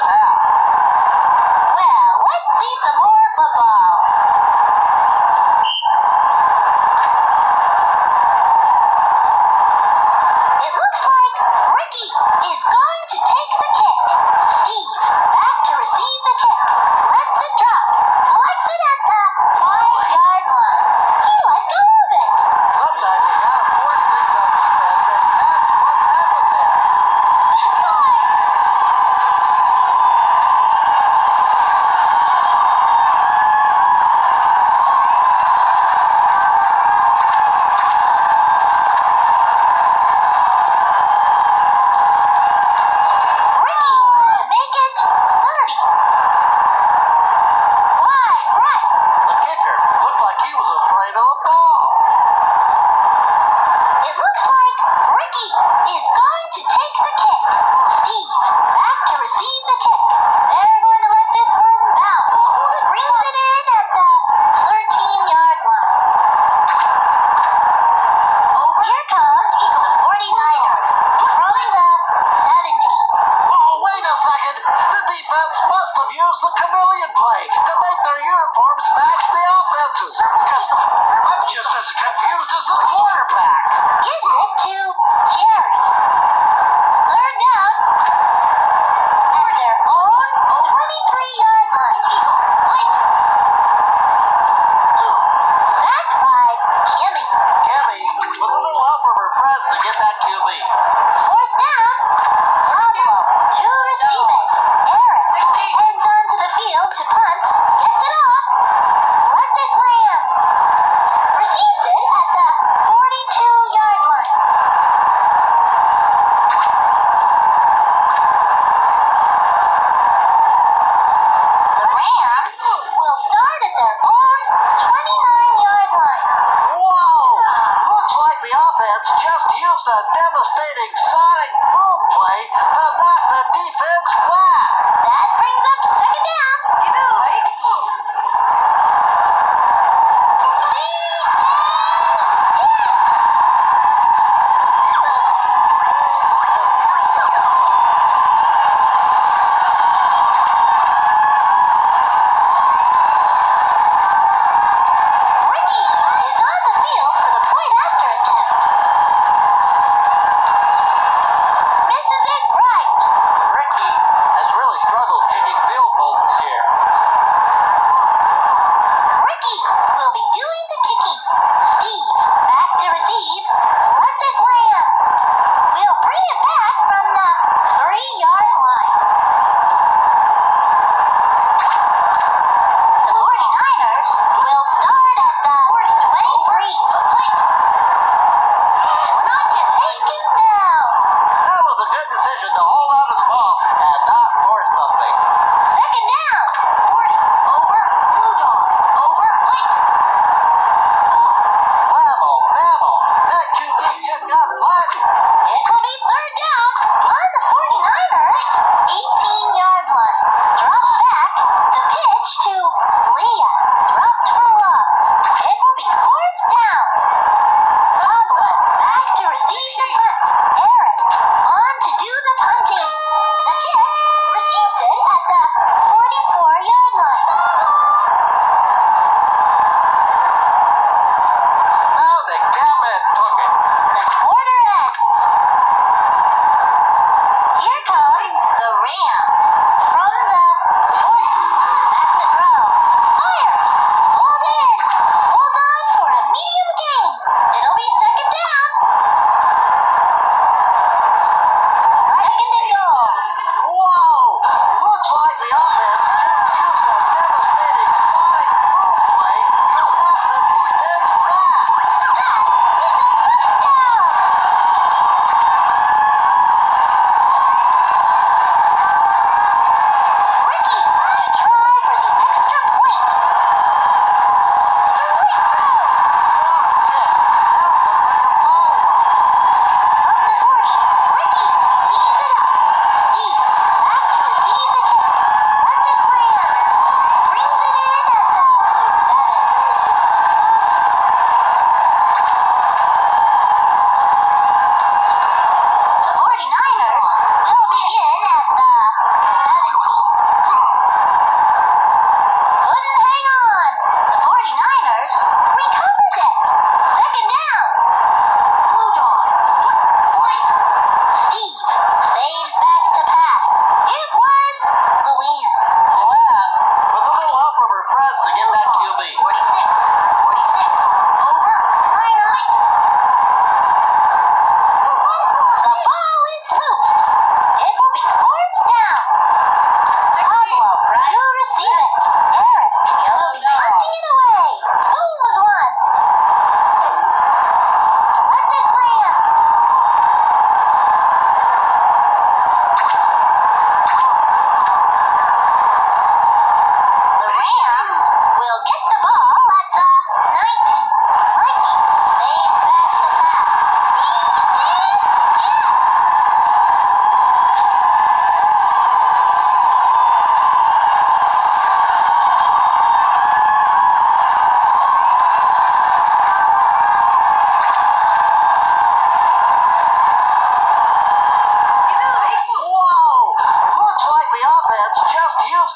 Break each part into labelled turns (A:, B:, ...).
A: field I'm just as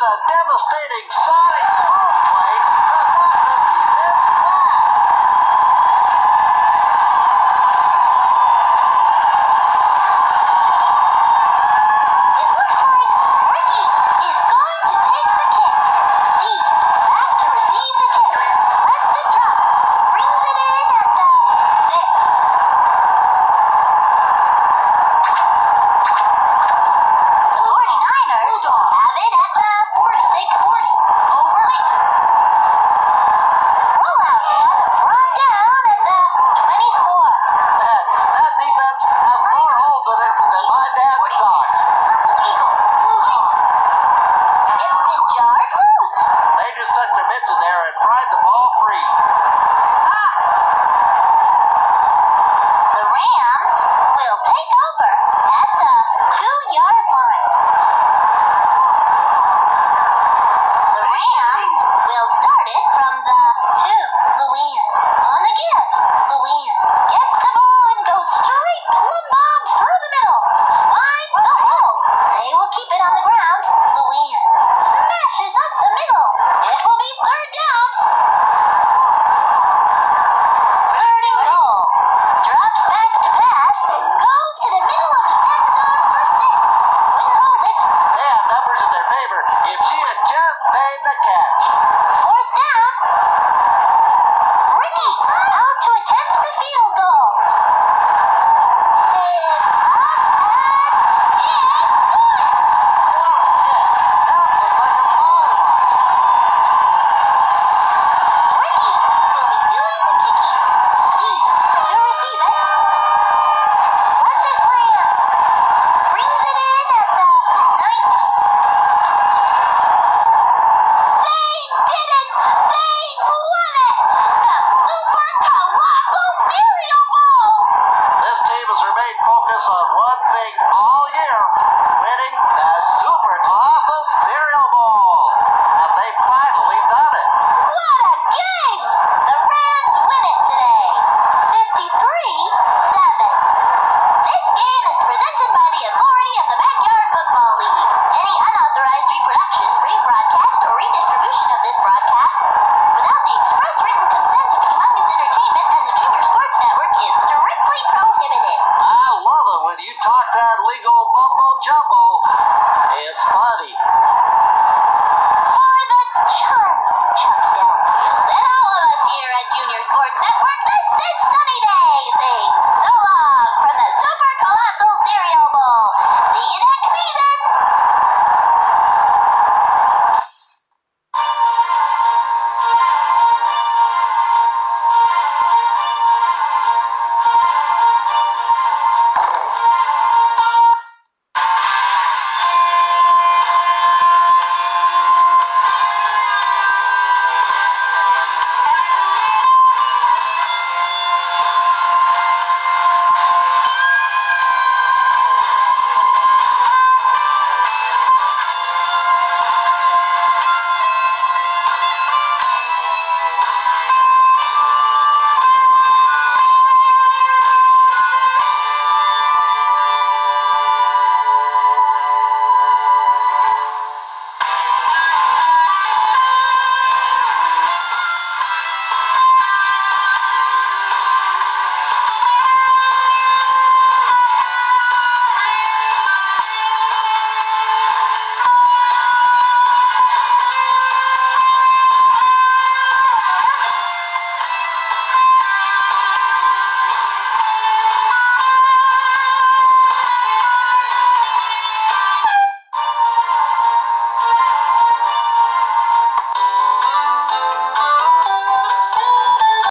A: a devastating sonic keep it on the ground. Luann smashes up the middle. It will be third down.